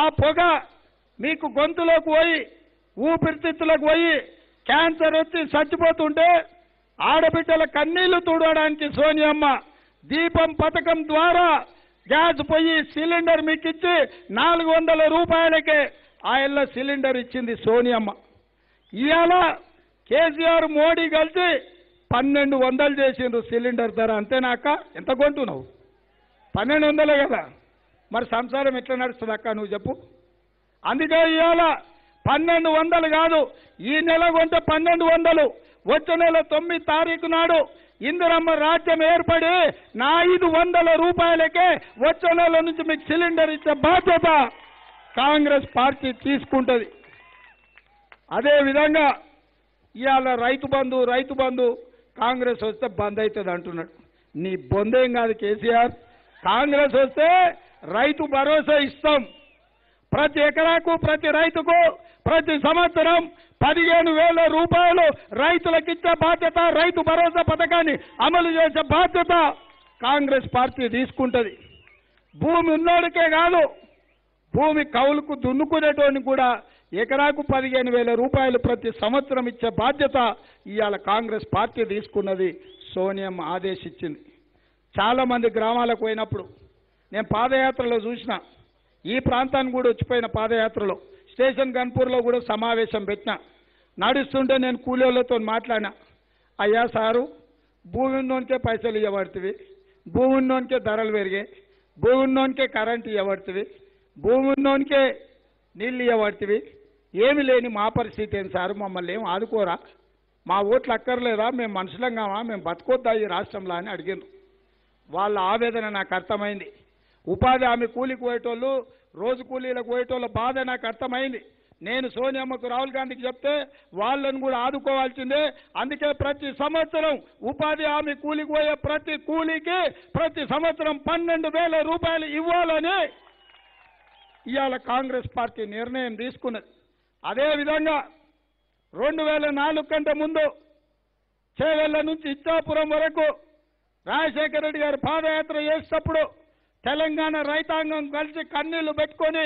ఆ పొగ మీకు గొంతులోకి పోయి ఊపిరితిత్తులకు పోయి క్యాన్సర్ వచ్చి చచ్చిపోతుంటే ఆడబిడ్డల కన్నీళ్ళు తుడవడానికి సోనియమ్మ దీపం పథకం ద్వారా గ్యాస్ పోయి సిలిండర్ మీకు ఇచ్చి నాలుగు వందల రూపాయలకే ఆయల్ల సిలిండర్ ఇచ్చింది సోనియమ్మ. ఇవాళ కేసీఆర్ మోడీ కలిసి పన్నెండు వందలు చేసిండ్రు సిలిండర్ ధర. అంతేనాక ఎంత కొంటున్నావు? పన్నెండు వందలే కదా. మరి సంసారం ఎట్లా నడుస్తుంది అక్క? నువ్వు చెప్పు. అందుకే ఇవాళ పన్నెండు వందలు కాదు ఈ నెల కొంటే పన్నెండు వందలు. వచ్చే నెల తొమ్మిది తారీఖు నాడు ఇందిరమ్మ రాజ్యం ఏర్పడి నా ఐదు వందల రూపాయలకే వచ్చే నెల నుంచి మీకు సిలిండర్ ఇచ్చే బాధ్యత కాంగ్రెస్ పార్టీ తీసుకుంటుంది. అదేవిధంగా ఇవాళ రైతు బంధు రైతు బంధు కాంగ్రెస్ వస్తే బంద్ అవుతుంది అంటున్నాడు. నీ బొందేం కాదు కేసీఆర్. కాంగ్రెస్ వస్తే రైతు భరోసా ఇస్తాం. ప్రతి ఎకరాకు ప్రతి రైతుకు ప్రతి సంవత్సరం పదిహేను వేల రూపాయలు రైతులకు ఇచ్చే బాధ్యత రైతు భరోసా పథకాన్ని అమలు చేసే బాధ్యత కాంగ్రెస్ పార్టీ తీసుకుంటుంది. భూమి ఉన్నోడికే కాదు భూమి కౌలుకు దున్నుకునేటోని కూడా ఎకరాకు పదిహేను వేల రూపాయలు ప్రతి సంవత్సరం ఇచ్చే బాధ్యత ఇవాళ కాంగ్రెస్ పార్టీ తీసుకున్నది సోనియం ఆదేశించింది. చాలామంది గ్రామాలకు పోయినప్పుడు నేను పాదయాత్రలో చూసిన ఈ ప్రాంతానికి కూడా వచ్చిపోయిన పాదయాత్రలో స్టేషన్ గన్పూర్లో కూడా సమావేశం పెట్టిన. నడుస్తుంటే నేను కూలీలతో మాట్లాడినా. అయ్యా సారు భూమి ఉన్నోనికే పైసలు ఇవ్వబడుతుంది భూమి ఉన్నోనికే ధరలు పెరిగాయి భూమి ఉన్నోనికే కరెంట్ ఇవ్వబడుతుంది భూమి ఉన్నోనికే నీళ్ళు ఇవ్వబడుతుంది ఏమి లేని మా పరిస్థితి ఏం సార్? మమ్మల్ని ఏం ఆదుకోరా? మా ఓట్లు అక్కర్లేదా? మేము మనుషులంగామా మేము బతుకొద్దా ఈ రాష్ట్రంలో అని అడిగాను వాళ్ళ ఆవేదన నాకు అర్థమైంది. ఉపాధి హామీ కూలికి పోయేటోళ్ళు రోజు కూలీలకు పోయేటోళ్ళ బాధ నాకు అర్థమైంది. నేను సోనియమ్మకు రాహుల్ గాంధీకి చెప్తే వాళ్ళని కూడా ఆదుకోవాల్సిందే. అందుకే ప్రతి సంవత్సరం ఉపాధి హామీ కూలికి పోయే ప్రతి కూలీకి ప్రతి సంవత్సరం పన్నెండు వేల రూపాయలు ఇవ్వాలని ఇవాళ కాంగ్రెస్ పార్టీ నిర్ణయం తీసుకున్నది. అదేవిధంగా రెండు వేల నాలుగు కంటే ముందు చేవెళ్ళ నుంచి ఇచ్చాపురం వరకు రాజశేఖర రెడ్డి గారు పాదయాత్ర చేసేటప్పుడు తెలంగాణ రైతాంగం కలిసి కన్నీళ్ళు పెట్టుకొని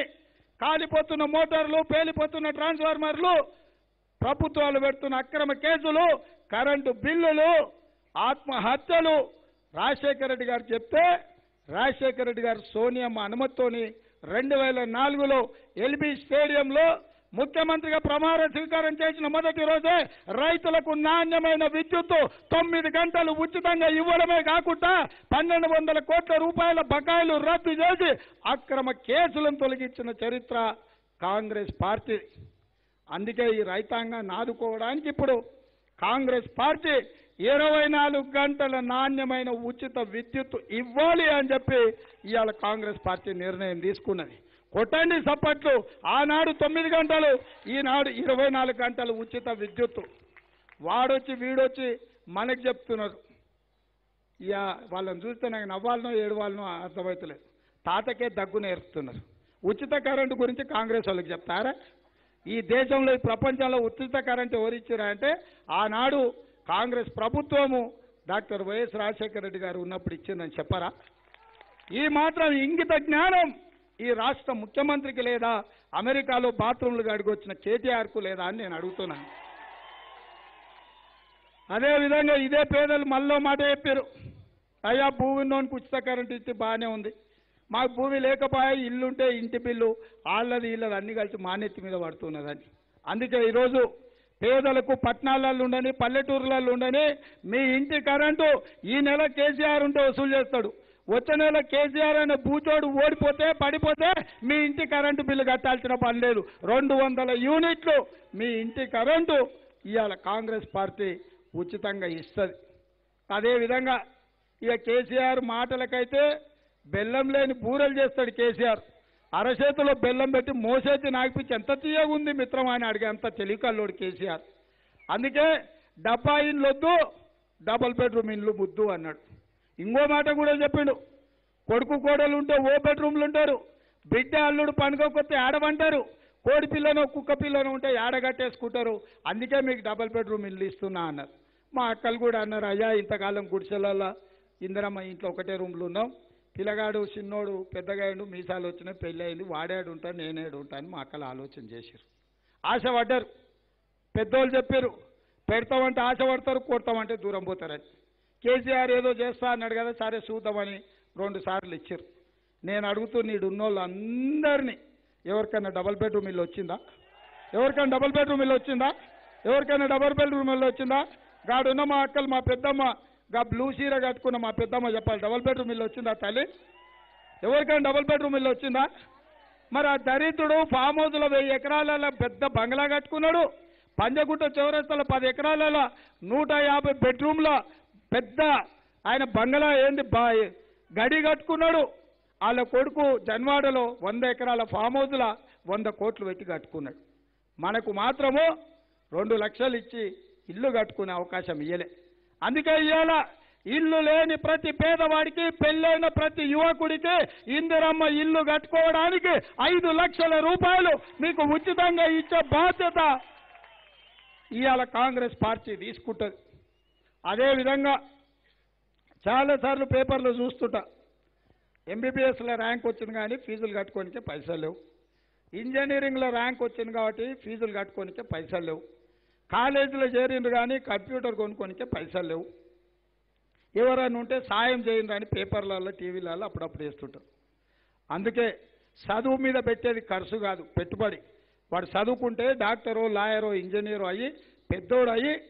కాలిపోతున్న మోటార్లు పేలిపోతున్న ట్రాన్స్ఫార్మర్లు ప్రభుత్వాలు పెడుతున్న అక్రమ కేసులు కరెంటు బిల్లులు ఆత్మహత్యలు. రాజశేఖర రెడ్డి గారు చెప్తే రాజశేఖర రెడ్డి గారు సోనియమ్మ అనుమతితోని రెండు వేల నాలుగులో ఎల్బీ స్టేడియంలో ముఖ్యమంత్రిగా ప్రమాణ స్వీకారం చేసిన మొదటి రోజే రైతులకు నాణ్యమైన విద్యుత్తు తొమ్మిది గంటలు ఉచితంగా ఇవ్వడమే కాకుండా పన్నెండు వందల కోట్ల రూపాయల బకాయిలు రద్దు చేసి అక్రమ కేసులను తొలగించిన చరిత్ర కాంగ్రెస్ పార్టీ. అందుకే ఈ రైతాంగాన్ని ఆదుకోవడానికి ఇప్పుడు కాంగ్రెస్ పార్టీ ఇరవై నాలుగు గంటల నాణ్యమైన ఉచిత విద్యుత్ ఇవ్వాలి అని చెప్పి ఇవాళ కాంగ్రెస్ పార్టీ నిర్ణయం తీసుకున్నది. కొట్టండి సప్పట్లు. ఆనాడు తొమ్మిది గంటలు ఈనాడు ఇరవై నాలుగు గంటలు ఉచిత విద్యుత్ వాడొచ్చి వీడొచ్చి మనకి చెప్తున్నారు. ఇక వాళ్ళని చూస్తే నాకు నవ్వాలనో ఏడవాలనో అర్థమవుతలేదు. తాతకే దగ్గు నేర్పుతున్నారు. ఉచిత కరెంటు గురించి కాంగ్రెస్ వాళ్ళకి చెప్తారా? ఈ దేశంలో ఈ ప్రపంచంలో ఉచిత కరెంటు ఎవరిచ్చారా అంటే ఆనాడు కాంగ్రెస్ ప్రభుత్వము డాక్టర్ వైఎస్ రాజశేఖర రెడ్డి గారు ఉన్నప్పుడు ఇచ్చిందని చెప్పరా? ఈ మాత్రం ఇంగిత జ్ఞానం. ఈ రాష్ట్ర ముఖ్యమంత్రికి లేదా అమెరికాలో బాత్రూంలు వచ్చిన కేటీఆర్కు లేదా అని నేను అడుగుతున్నాను. అదేవిధంగా ఇదే పేదలు మళ్ళీ మాట చెప్పారు. అయ్యా భూమి ఉన్నోనికి ఉచిత కరెంట్ ఇస్తే బాగానే ఉంది. మాకు భూమి లేకపోయా ఇల్లుంటే ఇంటి బిల్లు వాళ్ళది ఇళ్ళది అన్ని కలిసి మాన్యత మీద పడుతున్నదని. అందుకే ఈరోజు పేదలకు పట్టణాలలో ఉండని పల్లెటూరులలో ఉండని మీ ఇంటి కరెంటు ఈ నెల కేసీఆర్ ఉంటే వసూలు చేస్తాడు. వచ్చే నెల కేసీఆర్ అనే భూచోడు ఓడిపోతే పడిపోతే మీ ఇంటి కరెంటు బిల్లు కట్టాల్సిన పని లేదు. రెండు వందల యూనిట్లు మీ ఇంటి కరెంటు ఇవాళ కాంగ్రెస్ పార్టీ ఉచితంగా ఇస్తుంది. అదేవిధంగా ఇక కేసీఆర్ మాటలకైతే బెల్లం లేని బూరెలు చేస్తాడు కేసీఆర్. అరచేతిలో బెల్లం పెట్టి మోసేతి నాగిపించి ఎంత తీయగా ఉంది మిత్రం అని అడిగే అంత తెలివికల్లోడు కేసీఆర్. అందుకే డబ్బా ఇండ్లొద్దు డబల్ బెడ్రూమ్ ఇండ్లు ముద్దు అన్నాడు. ఇంకో మాట కూడా చెప్పిండు. కొడుకు కోడలు ఉంటే ఓ బెడ్రూమ్లు ఉంటారు. బిడ్డ అల్లుడు పండుగకొస్తే ఆడమంటారు కోడి పిల్లనో కుక్క పిల్లనో ఉంటే ఆడగట్టేసుకుంటారు. అందుకే మీకు డబల్ బెడ్రూమ్ ఇల్లు ఇస్తున్నా అన్నారు. మా అక్కలు కూడా అన్నారు అయ్యా ఇంతకాలం గుడిసెలలో ఇందిరమ్మ ఇంట్లో ఒకటే రూమ్లు ఉన్నాం. పిల్లగాడు చిన్నోడు పెద్దగాడు మీసాలు వచ్చిన పెళ్ళి అయింది వాడాడు ఉంటా నేనేడు ఉంటా అని మా అక్కలు ఆలోచన చేశారు. ఆశపడ్డారు. పెద్దోళ్ళు చెప్పారు పెడతామంటే ఆశపడతారు కొడతామంటే దూరం పోతారని. కేసీఆర్ ఏదో చేస్తా అన్నాడు కదా సరే చూద్దామని రెండు సార్లు ఇచ్చారు. నేను అడుగుతూ నీడు ఉన్నోళ్ళు అందరినీ ఎవరికైనా డబల్ బెడ్రూమ్ ఇల్లు వచ్చిందా? ఎవరికైనా డబల్ బెడ్రూమ్ ఇల్లు వచ్చిందా? ఎవరికైనా డబల్ బెడ్రూమ్ ఇల్లు వచ్చిందా? గాడున్న మా అక్కలు మా పెద్దమ్మ గా బ్లూ చీర కట్టుకున్న మా పెద్దమ్మ చెప్పాలి డబల్ బెడ్రూమ్ ఇల్లు వచ్చిందా తల్లి? ఎవరికైనా డబల్ బెడ్రూమ్ ఇల్లు వచ్చిందా? మరి ఆ దరిద్రుడు ఫామ్ హౌస్లో వెయ్యి ఎకరాలలో పెద్ద బంగ్లా కట్టుకున్నాడు. పంజగుట్ట చౌరస్తల పది ఎకరాలలో నూట యాభై బెడ్రూమ్ల పెద్ద ఆయన బంగళా ఏంది బా గడి కట్టుకున్నాడు. వాళ్ళ కొడుకు జన్వాడలో వంద ఎకరాల ఫామ్ హౌస్ల వంద కోట్లు పెట్టి కట్టుకున్నాడు. మనకు మాత్రము రెండు లక్షలు ఇచ్చి ఇల్లు కట్టుకునే అవకాశం ఇయ్యలే. అందుకే ఇవాళ ఇల్లు లేని ప్రతి పేదవాడికి పెళ్ళైన ప్రతి యువకుడికి ఇందిరమ్మ ఇల్లు కట్టుకోవడానికి ఐదు లక్షల రూపాయలు మీకు ఉచితంగా ఇచ్చే బాధ్యత ఇవాళ కాంగ్రెస్ పార్టీ తీసుకుంటుంది. అదేవిధంగా చాలాసార్లు పేపర్లో చూస్తుంటా. ఎంబీబీఎస్లో ర్యాంక్ వచ్చింది కానీ ఫీజులు కట్టుకోనికే పైసలు లేవు. ఇంజనీరింగ్లో ర్యాంక్ వచ్చింది కాబట్టి ఫీజులు కట్టుకోనికే పైసలు లేవు. కాలేజీలో చేరిండ్రు కానీ కంప్యూటర్ కొనుక్కోనికే పైసలు లేవు. ఎవరైనా ఉంటే సాయం చేయండి అని పేపర్లలో టీవీలలో అప్పుడప్పుడు వేస్తుంటారు. అందుకే చదువు మీద పెట్టేది ఖర్చు కాదు పెట్టుబడి. వాడు చదువుకుంటే డాక్టరో లాయరో ఇంజనీరో అయ్యి పెద్దోడు అయ్యి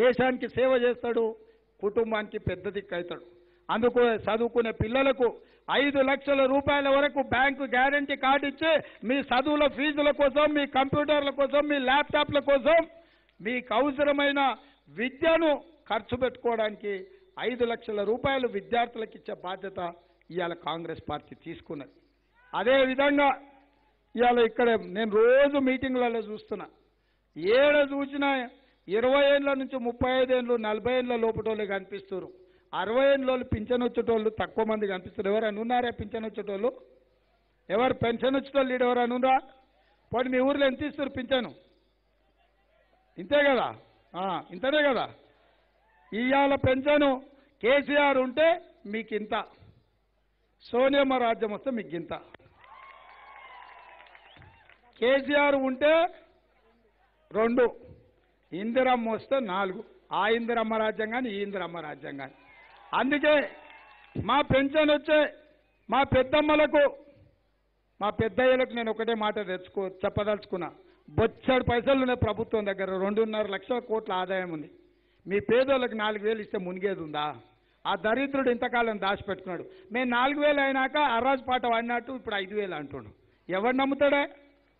దేశానికి సేవ చేస్తాడు కుటుంబానికి పెద్ద దిక్కు అవుతాడు. అందుకు చదువుకునే పిల్లలకు ఐదు లక్షల రూపాయల వరకు బ్యాంకు గ్యారంటీ కార్డు ఇచ్చి మీ చదువుల ఫీజుల కోసం మీ కంప్యూటర్ల కోసం మీ ల్యాప్టాప్ల కోసం మీకు అవసరమైన విద్యను ఖర్చు పెట్టుకోవడానికి ఐదు లక్షల రూపాయలు విద్యార్థులకు ఇచ్చే బాధ్యత ఇవాళ కాంగ్రెస్ పార్టీ తీసుకున్నది. అదేవిధంగా ఇవాళ ఇక్కడ నేను రోజు మీటింగ్లలో చూస్తున్నా. ఏడ చూసినా ఇరవై ఏళ్ళ నుంచి ముప్పై ఐదేళ్ళు నలభై ఏళ్ళ లోపటోళ్ళు కనిపిస్తున్నారు అరవై ఏళ్ళోళ్ళు పింఛన్ వచ్చేటోళ్ళు తక్కువ మంది కనిపిస్తారు ఎవరైనా ఉన్నారా పింఛన్ వచ్చేటోళ్ళు? ఎవరు పెన్షన్ వచ్చేటోళ్ళు లీడ్ ఎవరైనా ఉన్నారా? పోనీ మీ ఊర్లో ఎంత ఇస్తారు పింఛను? ఇంతే కదా? ఇంతనే కదా? ఇవాళ పెన్షను కేసీఆర్ ఉంటే మీకు ఇంత సోనియమ్మ రాజ్యం వస్తే మీకు ఇంత కేసీఆర్ ఉంటే రెండు. ఇందిరమ్మ వస్తే నాలుగు. ఆ ఇందిరమ్మ రాజ్యం కానీ ఈ ఇందిరమ్మ రాజ్యం కానీ అందుకే మా పెన్షన్ వచ్చే మా పెద్దమ్మలకు మా పెద్దయ్యలకు నేను ఒకటే మాట తెచ్చుకో చెప్పదలుచుకున్నా. బొచ్చడు పైసలు ఉన్నాయి ప్రభుత్వం దగ్గర. రెండున్నర లక్షల కోట్ల ఆదాయం ఉంది. మీ పేదోళ్ళకి నాలుగు వేలు ఇస్తే మునిగేది ఉందా? ఆ దరిద్రుడు ఇంతకాలం దాచిపెట్టుకున్నాడు. మేము నాలుగు వేలు అయినాక అర్రాజు పాట వాడినట్టు ఇప్పుడు ఐదు వేలు అంటున్నాడు ఎవడు నమ్ముతాడా?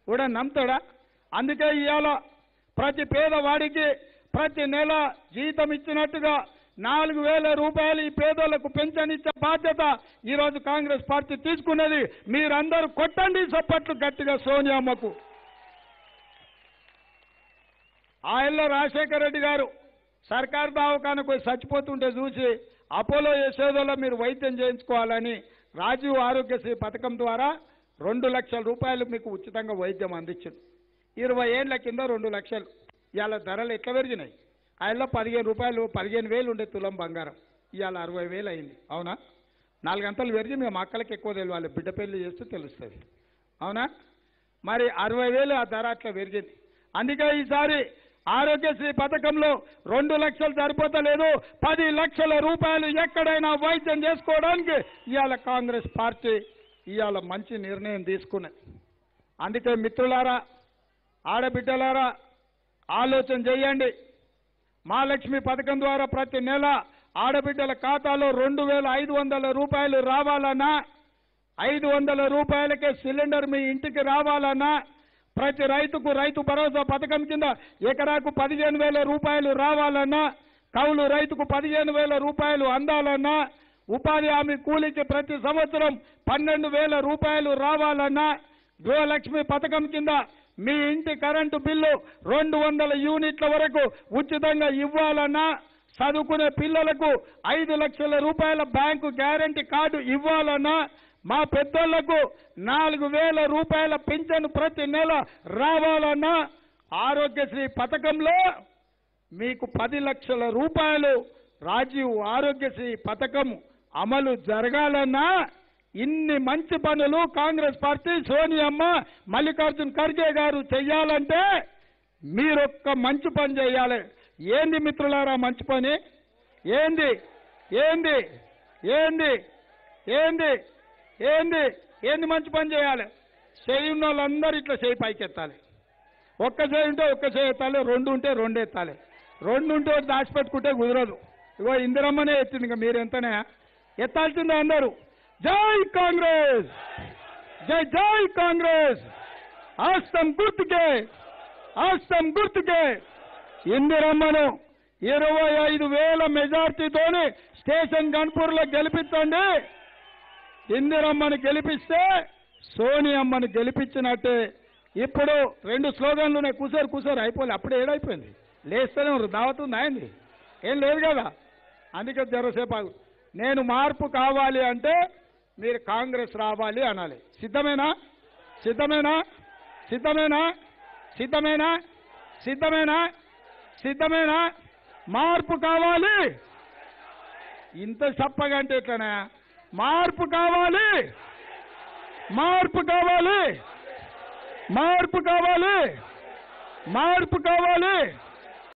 కూడా నమ్ముతాడా? అందుకే ఇవాళ ప్రతి పేదవాడికి ప్రతి నెల జీతం ఇచ్చినట్టుగా నాలుగు వేల రూపాయలు ఈ పేదలకు పెన్షన్ ఇచ్చే బాధ్యత ఈరోజు కాంగ్రెస్ పార్టీ తీసుకున్నది. మీరందరూ కొట్టండి చప్పట్లు గట్టిగా సోనియామ్మకు ఆయల్లో రాజశేఖర రెడ్డి గారు సర్కారు దవాఖానకు పోయి చచ్చిపోతుంటే చూసి అపోలో యశోదలో మీరు వైద్యం చేయించుకోవాలని రాజీవ్ ఆరోగ్యశ్రీ పథకం ద్వారా రెండు లక్షల రూపాయలు మీకు ఉచితంగా వైద్యం అందించింది. ఇరవై ఏళ్ళ కింద రెండు లక్షలు. ఇవాళ ధరలు ఎట్లా పెరిగినాయి? ఆయనలో పదిహేను రూపాయలు పదిహేను వేలు ఉండే తులం బంగారం. ఇవాళ అరవై వేలు అయింది. అవునా? నాలుగంతలు పెరిగి మేము అక్కలకి ఎక్కువ తెలియాలి. బిడ్డ పెళ్ళి చేస్తే తెలుస్తుంది. అవునా? మరి అరవై వేలు ఆ ధర అట్లా పెరిగింది. అందుకే ఈసారి ఆరోగ్యశ్రీ పథకంలో రెండు లక్షలు సరిపోతలేదు. పది లక్షల రూపాయలు ఎక్కడైనా వైద్యం చేసుకోవడానికి ఇవాళ కాంగ్రెస్ పార్టీ ఇవాళ మంచి నిర్ణయం తీసుకున్నది. అందుకే మిత్రులారా ఆడబిడ్డలారా ఆలోచన చేయండి. మహాలక్ష్మి పథకం ద్వారా ప్రతి నెల ఆడబిడ్డల ఖాతాలో రెండు వేల ఐదు వందల రూపాయలు రావాలన్నా ఐదు వందల రూపాయలకే సిలిండర్ మీ ఇంటికి రావాలన్నా ప్రతి రైతుకు రైతు భరోసా పథకం కింద ఎకరాకు పదిహేను వేల రూపాయలు రావాలన్నా కౌలు రైతుకు పదిహేను వేల రూపాయలు అందాలన్నా ఉపాధి హామీ కూలికి ప్రతి సంవత్సరం పన్నెండు వేల రూపాయలు రావాలన్నా గృహలక్ష్మి పథకం కింద మీ ఇంటి కరెంటు బిల్లు రెండు వందల యూనిట్ల వరకు ఉచితంగా ఇవ్వాలన్నా చదువుకునే పిల్లలకు ఐదు లక్షల రూపాయల బ్యాంకు గ్యారంటీ కార్డు ఇవ్వాలన్నా మా పెద్దోళ్ళకు నాలుగు వేల రూపాయల పింఛను ప్రతి నెల రావాలన్నా ఆరోగ్యశ్రీ పథకంలో మీకు పది లక్షల రూపాయలు రాజీవ్ ఆరోగ్యశ్రీ పథకం అమలు జరగాలన్నా ఇన్ని మంచి పనులు కాంగ్రెస్ పార్టీ సోనియమ్మ మల్లికార్జున్ ఖర్గే గారు చెయ్యాలంటే మీరొక్క మంచి పని చేయాలి. ఏంది మిత్రులారా మంచి పని? ఏంది? ఏంది? ఏంది? ఏంది? ఏంది? ఏంది మంచి పని చేయాలి? చేయి ఉన్న వాళ్ళందరూ ఇట్లా చేయి పైకెత్తాలి. ఒక్క చేయి ఉంటే ఒక్క చేయి ఎత్తాలి రెండు ఉంటే రెండు ఎత్తాలి. రెండు ఉంటే దాచిపెట్టుకుంటే కుదరదు. ఇగో ఇందిరమ్మనే ఎత్తింది ఇంకా మీరు ఎంతనే ఎత్తాల్సిందే అందరూ. జై కాంగ్రెస్! జై జై కాంగ్రెస్! ఆస్తం గుర్తుకే! ఆస్తం గుర్తుకే! ఇందిరమ్మను ఇరవై ఐదు వేల మెజార్టీతోని స్టేషన్ గన్పూర్లో గెలిపించండి. ఇందిరమ్మని గెలిపిస్తే సోనియమ్మని గెలిపించినట్టే. ఇప్పుడు రెండు స్లోగన్లునే ఉన్నాయి కూసారు కూసారు అయిపోలే. అప్పుడే ఏడైపోయింది. లేస్తేనే ఉన్నారు దావత్ ఉందా ఏం లేదు కదా. అందుకే జరసేపు నేను మార్పు కావాలి అంటే మీరు కాంగ్రెస్ రావాలి అనాలి. సిద్ధమేనా? సిద్ధమేనా? సిద్ధమేనా? సిద్ధమేనా? సిద్ధమేనా? సిద్ధమేనా? మార్పు కావాలి. ఇంత చప్పగా అంటే ఎట్లనా? మార్పు కావాలి. మార్పు కావాలి. మార్పు కావాలి. మార్పు కావాలి.